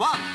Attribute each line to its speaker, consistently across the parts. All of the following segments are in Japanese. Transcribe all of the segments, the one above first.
Speaker 1: one.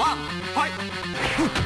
Speaker 1: ワンファイト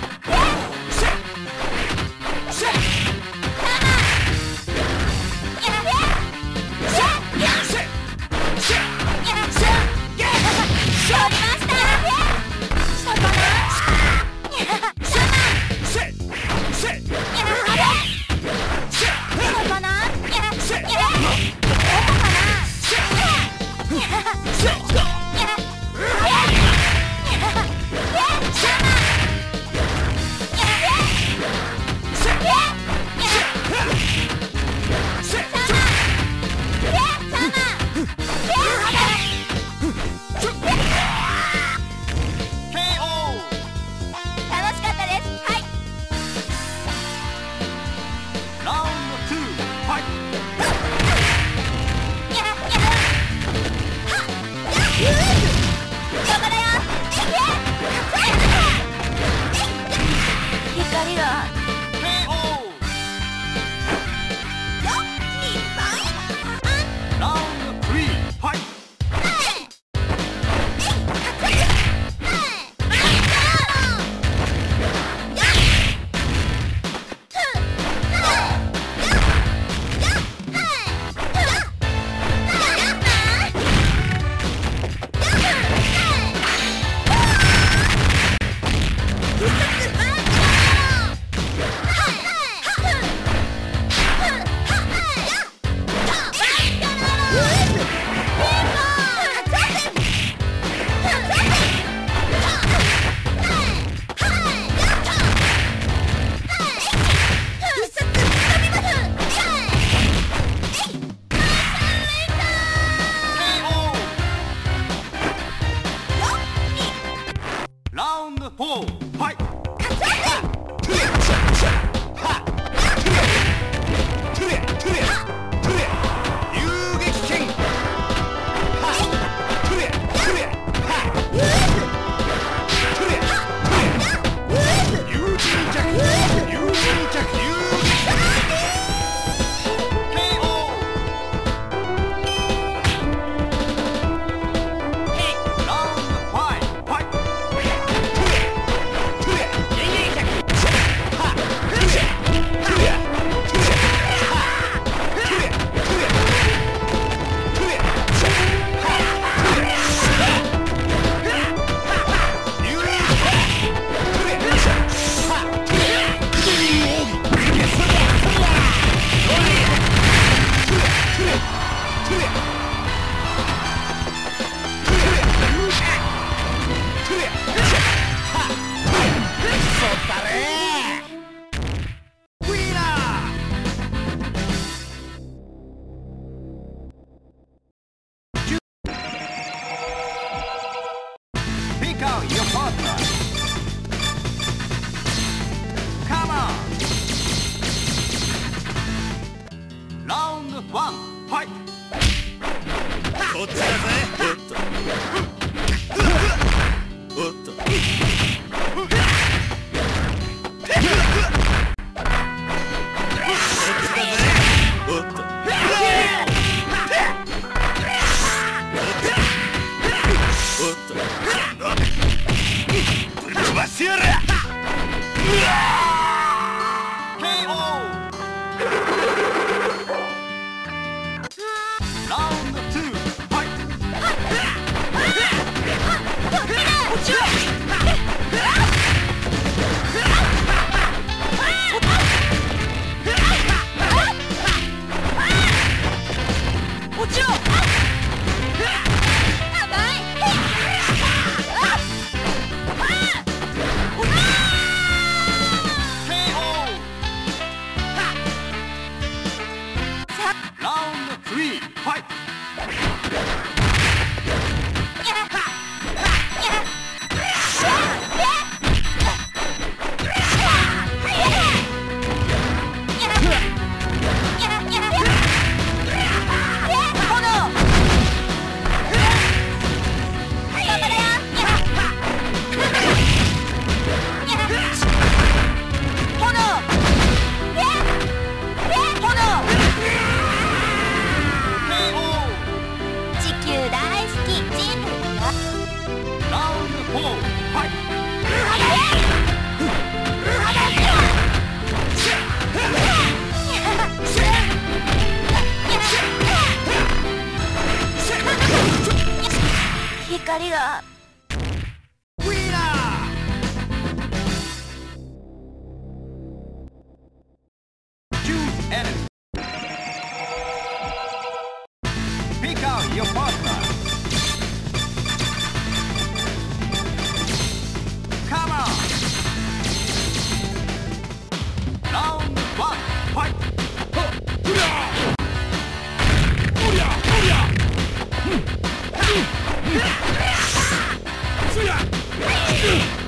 Speaker 2: Ugh!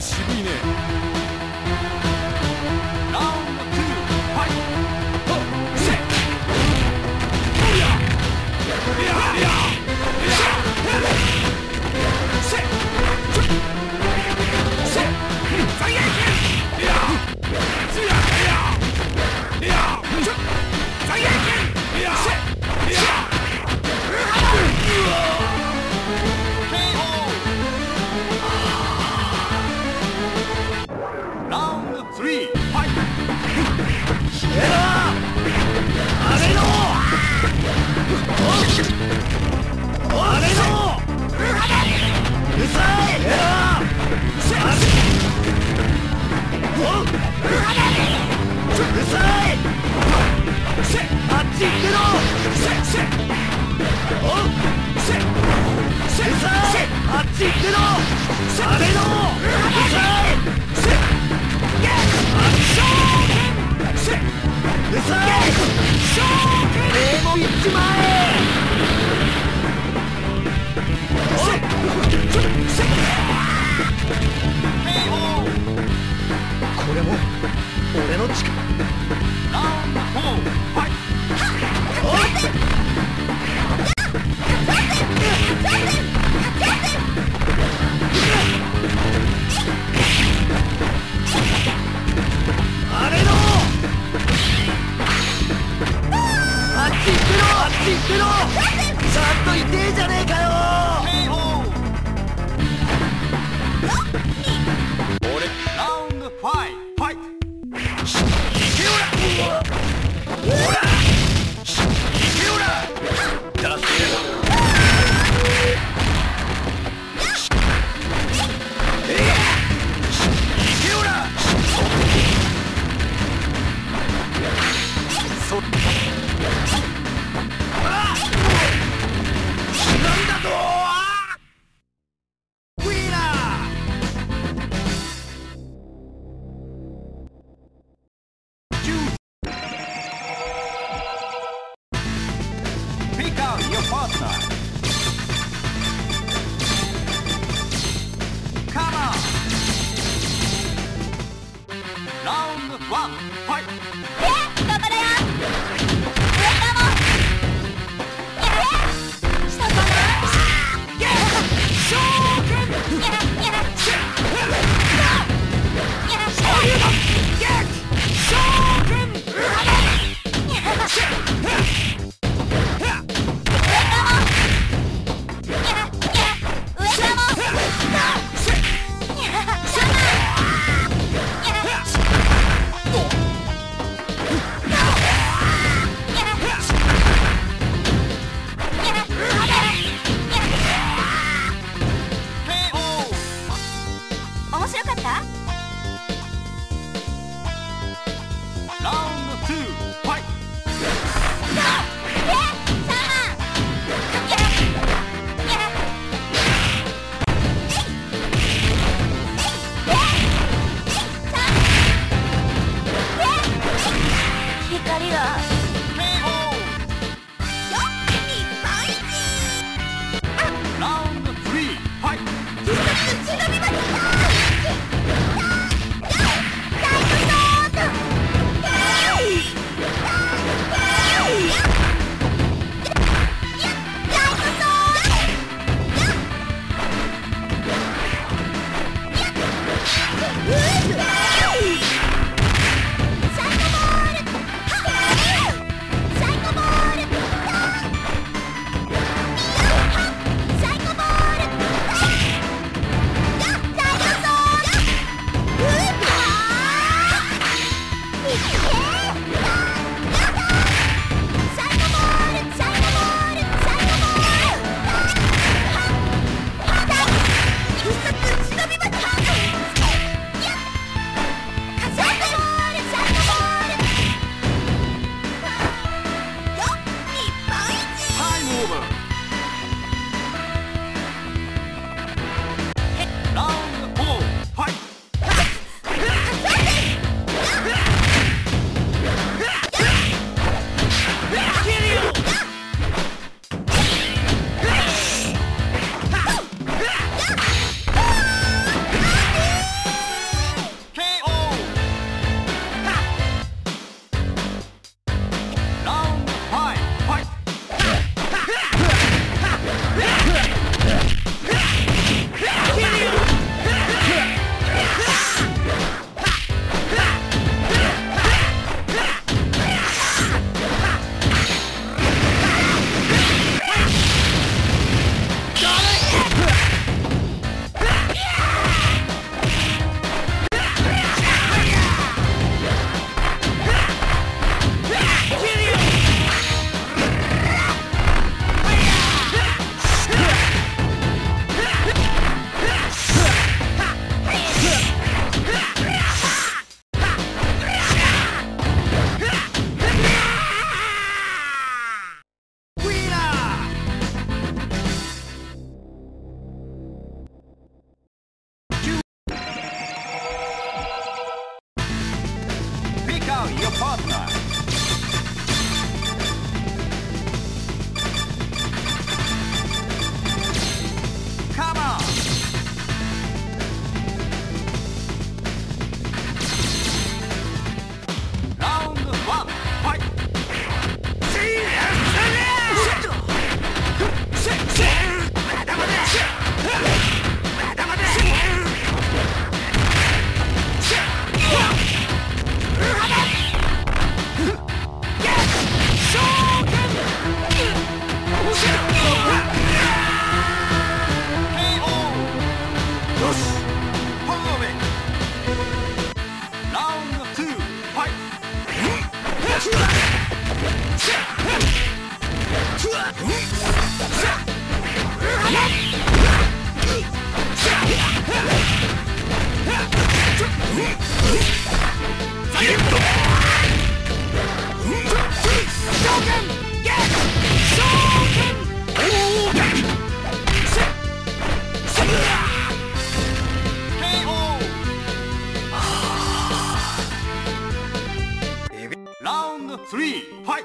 Speaker 2: 渋いね。
Speaker 1: ラウンド2ファイト。Round three, fight.